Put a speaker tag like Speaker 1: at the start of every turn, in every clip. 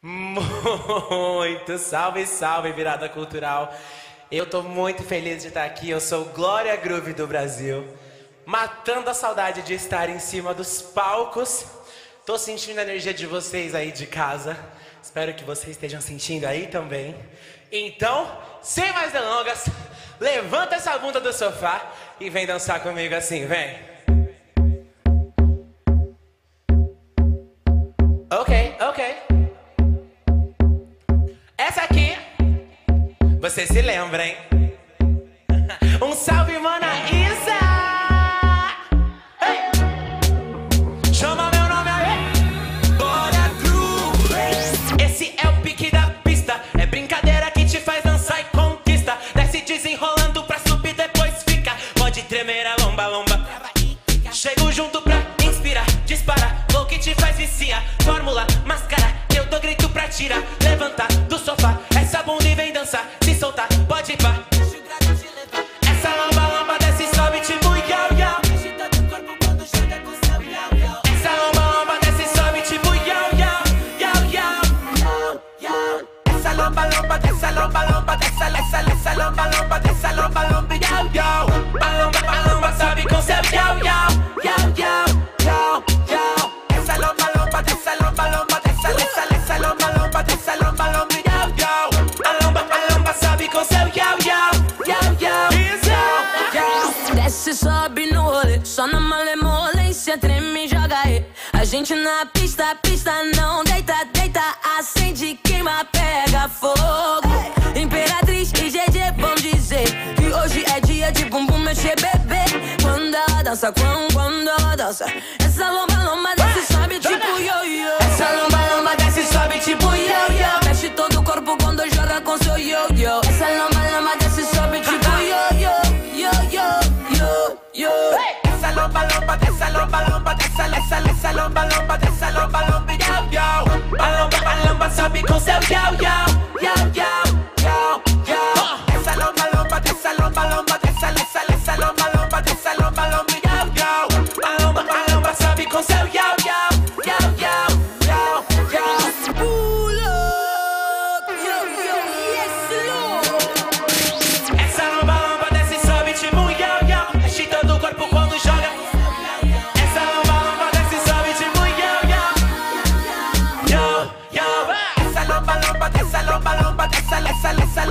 Speaker 1: Muito salve, salve, virada cultural. Eu tô muito feliz de estar aqui. Eu sou Glória Groove do Brasil, matando a saudade de estar em cima dos palcos. Tô sentindo a energia de vocês aí de casa. Espero que vocês estejam sentindo aí também. Então, sem mais delongas, levanta essa bunda do sofá e vem dançar comigo assim, vem. Ok, ok. Você se lembra, hein? Um salve, mana Isa! Chama meu nome aí! Bora Cruz! Esse é o pique da pista. É brincadeira que te faz dançar e conquista. Desce desenrolando pra subir, depois fica. Pode tremer a lomba, lomba. Chego junto pra inspirar, dispara. Flow que te faz vicia. Fórmula, máscara, eu dou grito pra tirar. Levantar do sofá, lomba, lomba,
Speaker 2: dessa lomba, lomba, dessa, essa, essa lomba, lomba, dessa lomba, lomba, yau, yau.
Speaker 1: A lomba, a lomba sobe com seu yau, yau.
Speaker 2: Yau, yau, yau, yau. Essa lomba, lomba, dessa lomba, lomba, dessa, essa, essa lomba, lomba, dessa lomba, lomba, yau, yau.
Speaker 1: A lomba, a lomba sobe com seu yau, yau.
Speaker 2: Yau, yau, yau, yau.
Speaker 3: Desce, sobe no rolê, só na malemolência, treme e joga aí. A gente na pista, pista não deita, deita, acende, queima, pega fogo. Imperatriz e GG vão dizer que hoje é dia de bumbum mexer, bebê. Quando ela dança, quando, quando ela dança, essa lomba, lomba desce, sobe tipo yo-yo.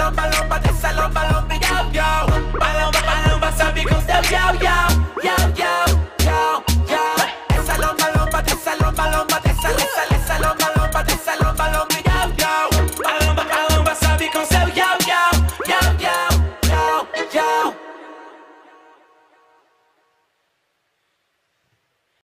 Speaker 1: Essa,